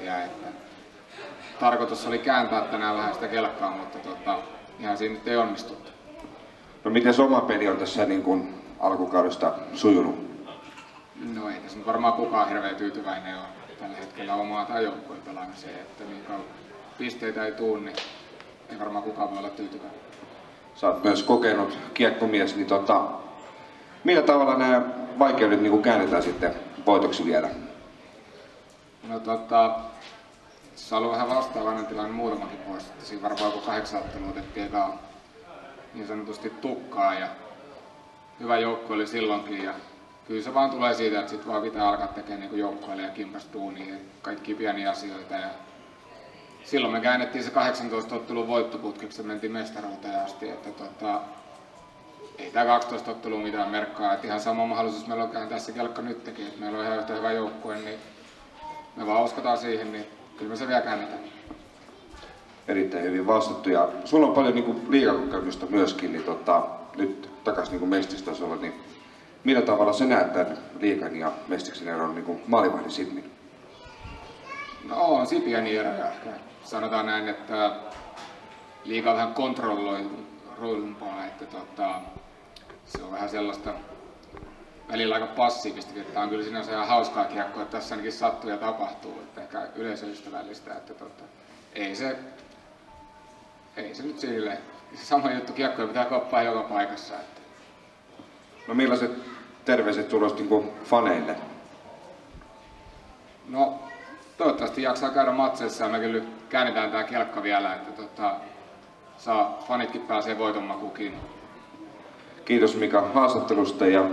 jäi. Että tarkoitus oli kääntää tänään vähän sitä kelkkaa, mutta tota, ihan siinä nyt ei onnistuttu. No miten oma peli on tässä niin kuin alkukaudesta sujunut? No ei tässä nyt varmaan kukaan hirveän tyytyväinen ole tällä hetkellä omaa tai joukkueen pelaamiseen, että niin kauan pisteitä ei tule, niin ei varmaan kukaan voi olla tyytyväinen. Sä oot myös kokenut kiekkomies, niin tota, millä tavalla nämä vaikeudet niin käännetään sitten voitoksi vielä? No tota, se on ollut vähän vastaavainen tilanne muutamakin vuosi sitten. Siinä varmaan kun kahdeksan ottelua otettiin eka niin sanotusti tukkaa ja hyvä joukko oli silloinkin. Ja kyllä se vaan tulee siitä, että sit vaan pitää alkaa tekemään niin joukkueelle ja kimpastuunia ja kaikki pieniä asioita. Ja silloin me käännettiin se 18 ottelun voittoputkeksi ja mentiin mestaruuteen asti. Että tota, ei tämä 12 ottelua mitään merkkaa. Että ihan sama mahdollisuus meillä on se kelkka nytkin. Että meillä on ihan yhtä hyvä joukkue, niin me vaan uskotaan siihen, niin kyllä me se vielä käännetään. Erittäin hyvin vastattu ja sulla on paljon niin liikakokemusta myöskin, niin tota, nyt takaisin niin mestistasolla, niin millä tavalla sä näet tämän liikan ja mestiksen eron niin maalivahdin silmin? No on siinä pieni ero ehkä sanotaan näin, että liiga on vähän kontrolloidumpaa, että tota, se on vähän sellaista välillä aika passiivista, että tämä on kyllä sinänsä ihan hauskaa kiekkoa, että tässä ainakin sattuu ja tapahtuu, että ehkä yleisöystävällistä, että tota, ei se, ei se nyt silleen, se sama juttu, kiekkoja pitää koppaa joka paikassa, että No millaiset terveiset olisi niin faneille? No, toivottavasti jaksaa käydä matseissa ja me kyllä käännetään tää kelkka vielä, että tota, saa, fanitkin pääsee voiton makuun kiinni. Kiitos Mika haastattelusta ja